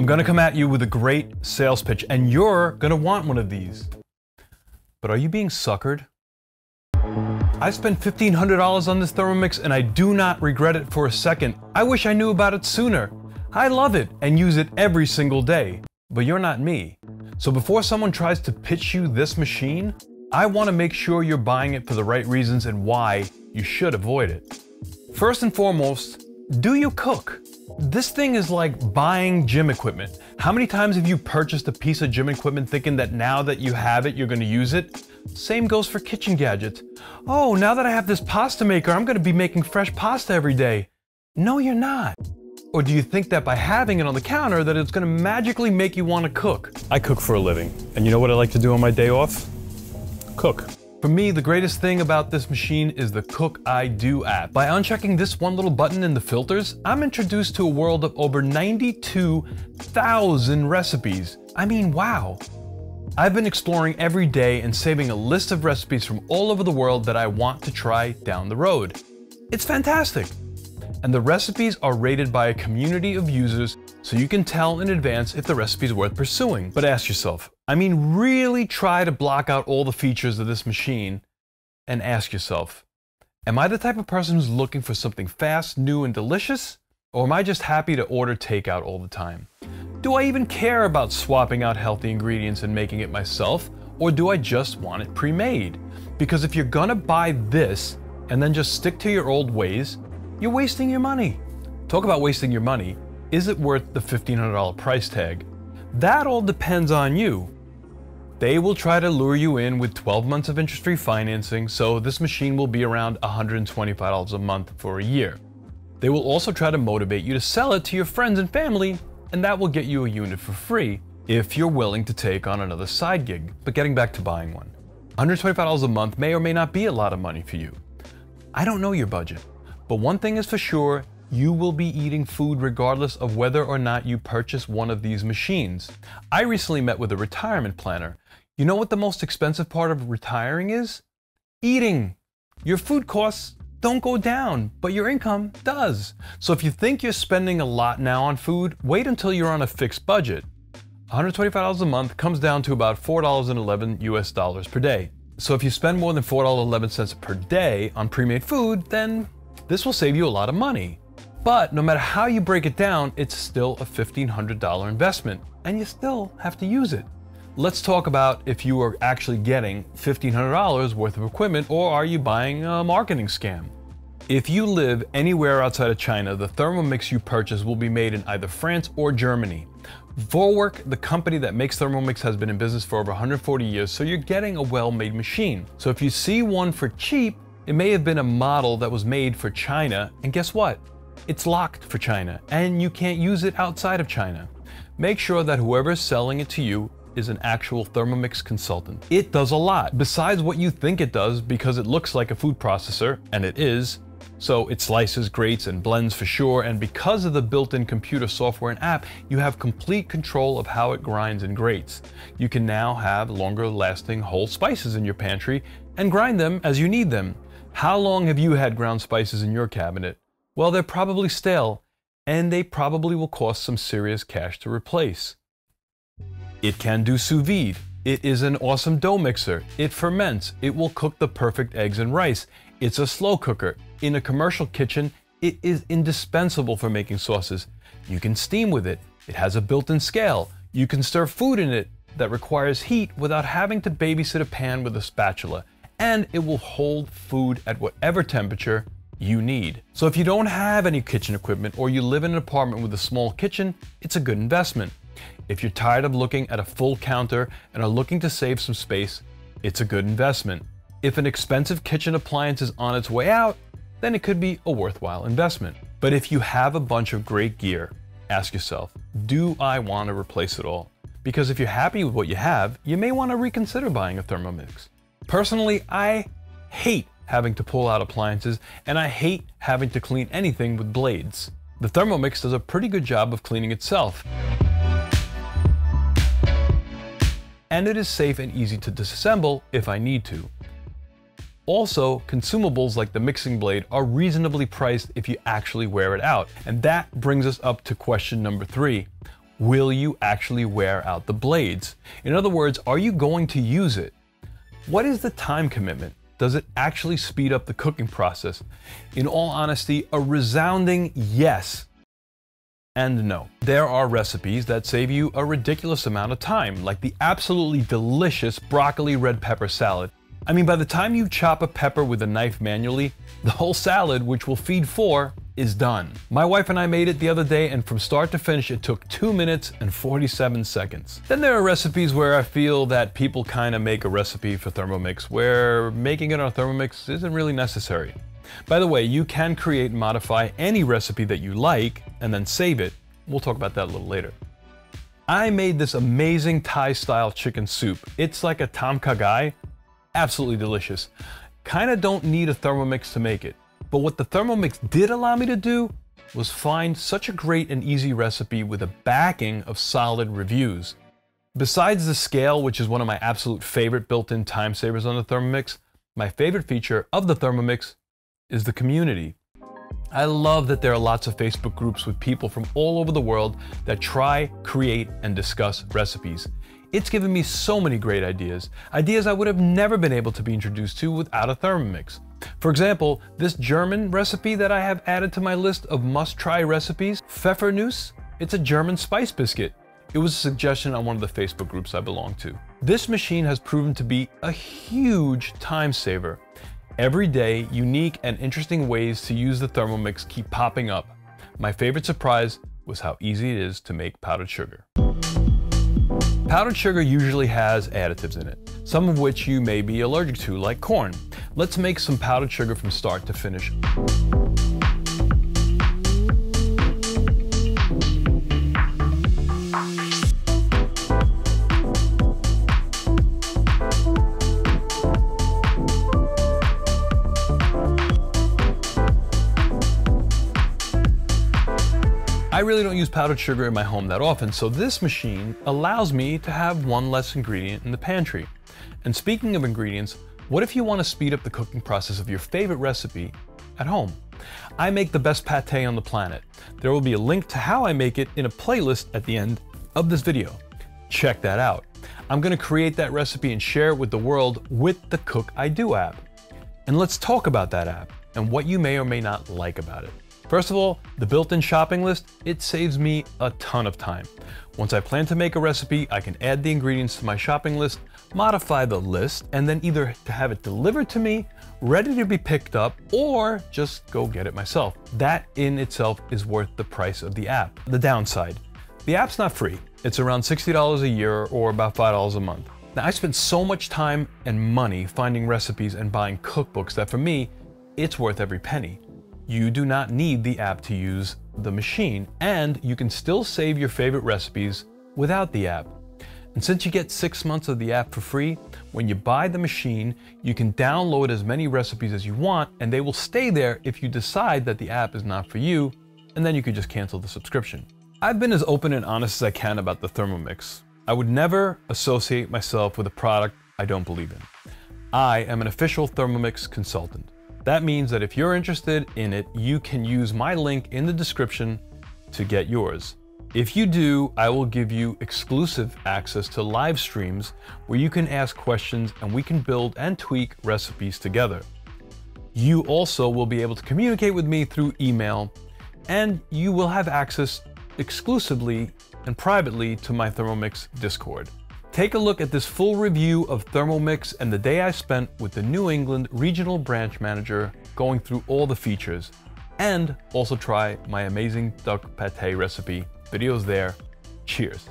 I'm gonna come at you with a great sales pitch, and you're gonna want one of these. But are you being suckered? I spent $1,500 on this Thermomix and I do not regret it for a second. I wish I knew about it sooner. I love it and use it every single day. But you're not me. So before someone tries to pitch you this machine, I want to make sure you're buying it for the right reasons and why you should avoid it. First and foremost, do you cook? This thing is like buying gym equipment. How many times have you purchased a piece of gym equipment thinking that now that you have it, you're going to use it? Same goes for kitchen gadgets. Oh, now that I have this pasta maker, I'm going to be making fresh pasta every day. No, you're not. Or do you think that by having it on the counter that it's going to magically make you want to cook? I cook for a living. And you know what I like to do on my day off? Cook. For me, the greatest thing about this machine is the Cookidoo app. By unchecking this one little button in the filters, I'm introduced to a world of over 92,000 recipes. I mean, wow. I've been exploring every day and saving a list of recipes from all over the world that I want to try down the road. It's fantastic. And the recipes are rated by a community of users so you can tell in advance if the recipe is worth pursuing. But ask yourself, I mean, really try to block out all the features of this machine and ask yourself, am I the type of person who's looking for something fast, new, and delicious? Or am I just happy to order takeout all the time? Do I even care about swapping out healthy ingredients and making it myself? Or do I just want it pre-made? Because if you're gonna buy this and then just stick to your old ways, you're wasting your money. Talk about wasting your money. Is it worth the $1,500 price tag? That all depends on you. They will try to lure you in with 12 months of interest-free financing, so this machine will be around $125 a month for a year. They will also try to motivate you to sell it to your friends and family, and that will get you a unit for free if you're willing to take on another side gig. But getting back to buying one, $125 a month may or may not be a lot of money for you. I don't know your budget, but one thing is for sure, you will be eating food regardless of whether or not you purchase one of these machines. I recently met with a retirement planner you know what the most expensive part of retiring is? Eating. Your food costs don't go down, but your income does. So if you think you're spending a lot now on food, wait until you're on a fixed budget. $125 a month comes down to about $4.11 US dollars per day. So if you spend more than $4.11 per day on pre-made food, then this will save you a lot of money. But no matter how you break it down, it's still a $1,500 investment, and you still have to use it. Let's talk about if you are actually getting $1,500 worth of equipment or are you buying a marketing scam? If you live anywhere outside of China, the Thermomix you purchase will be made in either France or Germany. Vorwerk, the company that makes Thermomix, has been in business for over 140 years, so you're getting a well-made machine. So if you see one for cheap, it may have been a model that was made for China, and guess what? It's locked for China, and you can't use it outside of China. Make sure that whoever is selling it to you is an actual Thermomix consultant. It does a lot, besides what you think it does because it looks like a food processor, and it is. So it slices, grates, and blends for sure, and because of the built-in computer software and app, you have complete control of how it grinds and grates. You can now have longer lasting whole spices in your pantry and grind them as you need them. How long have you had ground spices in your cabinet? Well, they're probably stale, and they probably will cost some serious cash to replace. It can do sous vide. It is an awesome dough mixer. It ferments. It will cook the perfect eggs and rice. It's a slow cooker. In a commercial kitchen, it is indispensable for making sauces. You can steam with it. It has a built-in scale. You can stir food in it that requires heat without having to babysit a pan with a spatula. And it will hold food at whatever temperature you need. So if you don't have any kitchen equipment or you live in an apartment with a small kitchen, it's a good investment. If you're tired of looking at a full counter and are looking to save some space, it's a good investment. If an expensive kitchen appliance is on its way out, then it could be a worthwhile investment. But if you have a bunch of great gear, ask yourself, do I want to replace it all? Because if you're happy with what you have, you may want to reconsider buying a Thermomix. Personally, I hate having to pull out appliances and I hate having to clean anything with blades. The Thermomix does a pretty good job of cleaning itself. and it is safe and easy to disassemble if I need to. Also, consumables like the mixing blade are reasonably priced if you actually wear it out. And that brings us up to question number three. will you actually wear out the blades? In other words, are you going to use it? What is the time commitment? Does it actually speed up the cooking process? In all honesty, a resounding yes and no. There are recipes that save you a ridiculous amount of time, like the absolutely delicious broccoli red pepper salad. I mean, by the time you chop a pepper with a knife manually, the whole salad, which will feed four, is done. My wife and I made it the other day, and from start to finish, it took 2 minutes and 47 seconds. Then there are recipes where I feel that people kind of make a recipe for Thermomix where making it on Thermomix isn't really necessary. By the way, you can create and modify any recipe that you like and then save it. We'll talk about that a little later. I made this amazing Thai style chicken soup. It's like a tom kha gai, absolutely delicious. Kinda don't need a Thermomix to make it. But what the Thermomix did allow me to do was find such a great and easy recipe with a backing of solid reviews. Besides the scale, which is one of my absolute favorite built-in time savers on the Thermomix, my favorite feature of the Thermomix is the community. I love that there are lots of Facebook groups with people from all over the world that try, create, and discuss recipes. It's given me so many great ideas, ideas I would have never been able to be introduced to without a Thermomix. For example, this German recipe that I have added to my list of must-try recipes, Pfeffernuss, it's a German spice biscuit. It was a suggestion on one of the Facebook groups I belong to. This machine has proven to be a huge time saver. Every day, unique and interesting ways to use the Thermomix keep popping up. My favorite surprise was how easy it is to make powdered sugar. Powdered sugar usually has additives in it, some of which you may be allergic to, like corn. Let's make some powdered sugar from start to finish. Really don't use powdered sugar in my home that often, so this machine allows me to have one less ingredient in the pantry. And speaking of ingredients, what if you want to speed up the cooking process of your favorite recipe at home? I make the best pate on the planet. There will be a link to how I make it in a playlist at the end of this video. Check that out. I'm going to create that recipe and share it with the world with the Cookidoo app. And let's talk about that app and what you may or may not like about it. First of all, the built-in shopping list, it saves me a ton of time. Once I plan to make a recipe, I can add the ingredients to my shopping list, modify the list, and then either to have it delivered to me, ready to be picked up, or just go get it myself. That in itself is worth the price of the app. The downside, the app's not free. It's around $60 a year or about $5 a month. Now, I spent so much time and money finding recipes and buying cookbooks that for me, it's worth every penny you do not need the app to use the machine, and you can still save your favorite recipes without the app. And since you get six months of the app for free, when you buy the machine, you can download as many recipes as you want, and they will stay there if you decide that the app is not for you, and then you can just cancel the subscription. I've been as open and honest as I can about the Thermomix. I would never associate myself with a product I don't believe in. I am an official Thermomix consultant. That means that if you're interested in it, you can use my link in the description to get yours. If you do, I will give you exclusive access to live streams where you can ask questions and we can build and tweak recipes together. You also will be able to communicate with me through email and you will have access exclusively and privately to my Thermomix Discord. Take a look at this full review of Thermomix and the day I spent with the New England Regional Branch Manager going through all the features. And also try my amazing duck pate recipe. Videos there. Cheers.